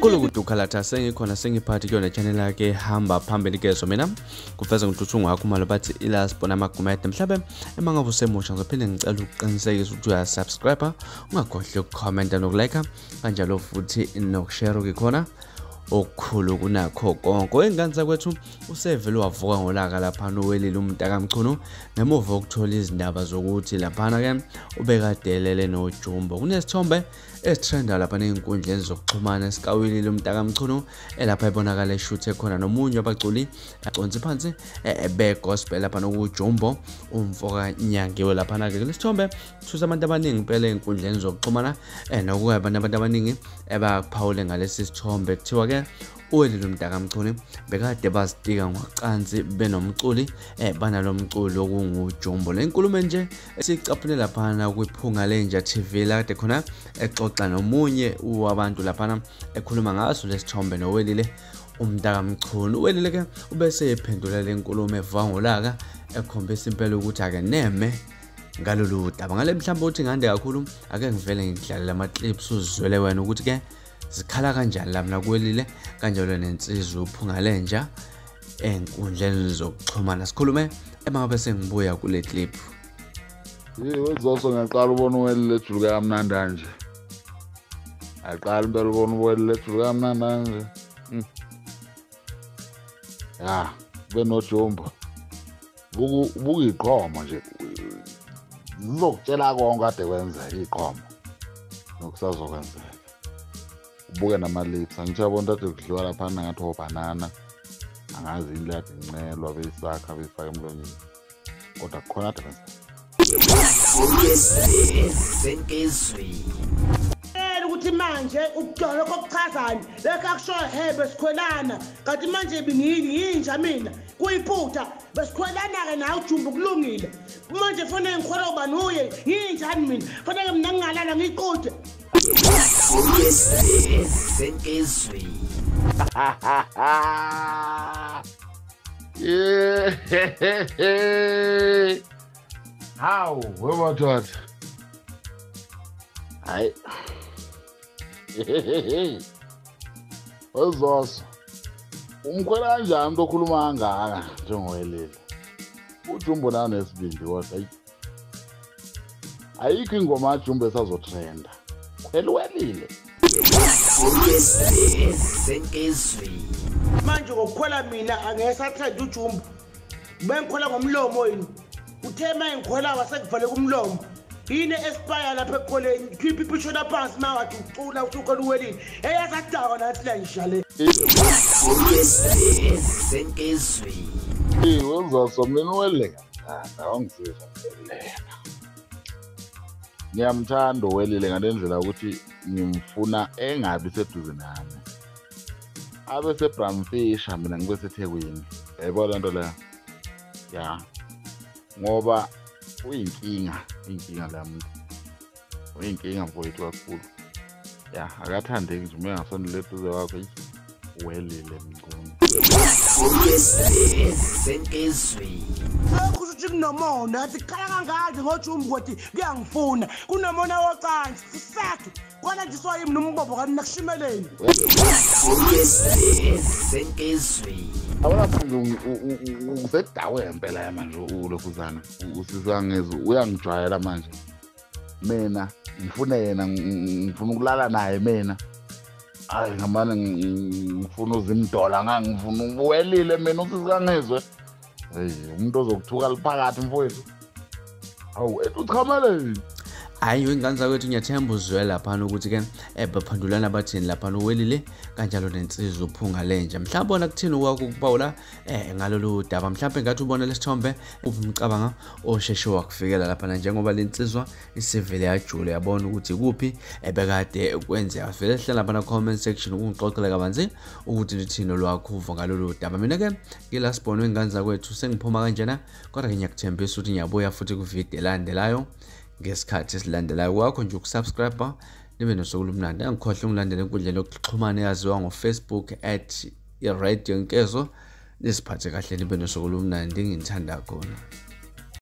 kulukudukhala sengikhona sengiphati kuyona itshaneli yake hamba phambili kezo mina kufeza ngintutshungu wakho umalo bathi ilasibona amagumede mhlawumbe emangabe usemusha ngizophinde ngicela ukuqinisekisa ukuthi uyasubscribe ungakhohle ukukhomenta nokulayikha kanjalo futhi nokushare kukhona okukhulu kunakho konke. Ingane zakwethu usevele wavuka ngolaka laphana uwelile umntakamchunu ngemuva kokuthola izindaba zokuthi laphana-ke ubekadelele nojumbo. Kunesithombe esithrenda laphana ey'nkundleni zokuxhumana esikawilile umntakamchunu elapha ebonakala eshuthe khona nomunye wabaculi aconsi phansi begospel laphana kujumbo umfoka nyangiwe laphana-ke kulesithombe thusa abantu abaningi impela ey'nkundleni zokuxhumana um nokuya abantu abantu abaningi ebakuphawule ngalesi sithombe. Kuthiwa-ke uwelile umntakamchuni bekade bazitika ngocansi benomculi um banalo mculi okungujumbo le nkulumo nje esiyicaphune laphana kwiphunga lenja tv lakade khona exoxa nomunye wabantu laphana ekhuluma ngaso lesithombe nowelile umntakamchunu uwelile-ke ubese ephendula le nkulumo evangolaka ekhombisa impela ukuthi ake neme ngalolu daba. Ngale mhlawumbe ukuthi ngande kakhulu ake ngivele ngidlalela ama-clips uzizwele wena ukuthi-ke zikhala kanjani la mina kuwelile kanjalo nensizwa uphunga lenja ey'nkundleni zokuxhumana. Sikhulume emangabe sengibuya kule clip. Wezoso ngiyaqala ubona uwelile ejuluka kamnandi kanje ngiyaqala impela ubona uwelile ejuluka kamnandi kanje Mm. ya kube nojumbo buka iqhomo nje. Zizokutshela konke kade kwenzeka iqhomo nokusazokwenzeka. Ubuke nama-lips angisho yabona kade kudliwa laphana ngathi obhanana. Angazi yini leyade ncelwa beyisakha beyifaka emlonyeni. Kodwa kukhona kwenzeka Ela ukuthi manje ukugcona kokuchazana lokhu akushoyo hebe sikhwelana kanti manje bingini yinja mina. Kuyiphutha besikhwelana-ke nawe ujumbo kulungile. Manje fanele ngikhwela ubani uye yinjani mina? Fanele mina ngingalala ngiyiqude Yeah. Hawu, wemadoda. Hayi. Wezoso. Umkhwela kanjani umuntu okhuluma kangaka njengowelile? Ujumbo nayo nesibindi kodwa ayi. Ayikho ingoma kaJumbo esazotrenda. Khwela uwelile. manje ngokukhwela mina angesathenda ujumbo bengikhwela ngomlomo yini uthe ma engikhwela wasekuvale kumlomo. Yini espire lapha ekukoleni khipha ipishona phansi ma wathi ucula usukhwela uwelile eyasadakwa nathi la yisha le Eh, wezoso mina uwelile kathanda awangizizwa ngiyeleka. Ngiyamthanda uwelile ngale ndlela yokuthi ngimfuna engabi seduze nami. Abe seBramfisher mina ngibe seThekwini. Yayibona lento leyo. Ya. Ngoba uyinkinga, uyinkinga la muntu. Uyinkinga mfowethu kakhulu. Ya, akathandeki nje uma engasondele eduze kwakho. eyi, Uwelile mncunu. kusho ukuthi kunomona athi khala kanganje ngojumbo kodwa kuyangifuna. Kunomona wocansi sisathu. Kwana nje soyimi nombobo kanti nakushimeleni abona manje usedawe ngempela manje ulokhuzana usisangeza uyangijwayela manje. Mina ngifuna yena ng- ngifuna ukulala naye mina. Hayi ngamane ng- ngifuna uzimdola ngangifuna uwelile mina usisangezwe umntu ozokuthuka liphakathi mfowethu. Awu ethi uchamele hhayi ingane zakwethu ngiyathemba uzwe laphana ukuthi-ke um baphendulana bathini laphana uwelile kanjalo nensizwa uphunga lenja mhlawumbe bona kuthini kwakho ukubawula um ngalolu daba? Mhlawumbe ngathi ubona lesithombe uphi umcabanga osheshe wakufikela laphana njengoba le nsizwa isivele yajule yabona ukuthi kuphi ebekade kwenzeka vele hlala laphana comment section ukungixoxela kabanzi ukuthi lithini olwakho uvo ngalolu daba. Mina-ke ngilasibona wengane zakwethu sengiphuma kanjena kodwa-ke ngiyakuthembisa ukuthi ngiyabuya futhi kwividiyo elandelayo. Ngesikhathi esilandelayo. Kwakho nje ukusubscribe nibe nosuku lomnandi angikhohle ungilandela enkundleni yokuxhumana eyaziwa ngofacebook at iradio nkezo. Nisiphathe kahle nibe nosuku lomnandi ngithanda khona.